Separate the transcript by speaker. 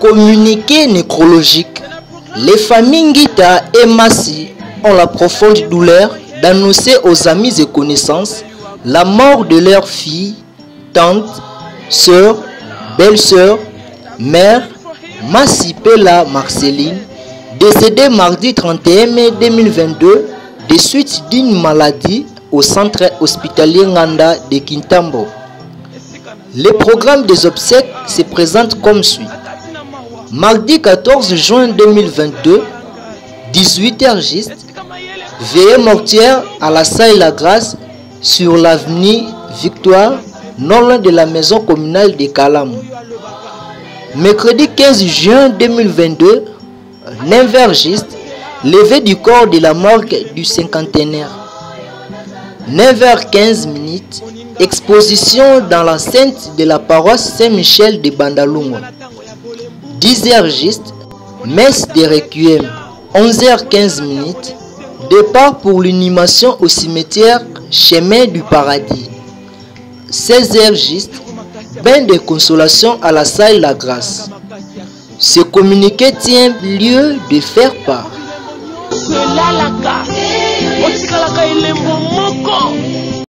Speaker 1: Communiqué nécrologique. Les familles Ngita et Massi ont la profonde douleur d'annoncer aux amis et connaissances la mort de leur fille, tante, sœur, belle-sœur, mère, Massi Pella Marceline, décédée mardi 31 mai 2022 des suites d'une maladie au centre hospitalier Nganda de Kintambo. Le programme des obsèques se présente comme suit. Mardi 14 juin 2022, 18h juste, veillée mortière à la salle La Grâce sur l'avenue Victoire, non loin de la maison communale de Kalam. Mercredi 15 juin 2022, 9h juste, levée du corps de la morgue du cinquantenaire. 9h15 minutes, exposition dans l'enceinte de la paroisse Saint-Michel de Bandalungo. 10h juste, messe de requiem. 11h15 minutes, départ pour l'inhumation au cimetière Chemin du Paradis. 16h juste, bain de consolation à la salle La Grâce. Ce communiqué tient lieu de faire part.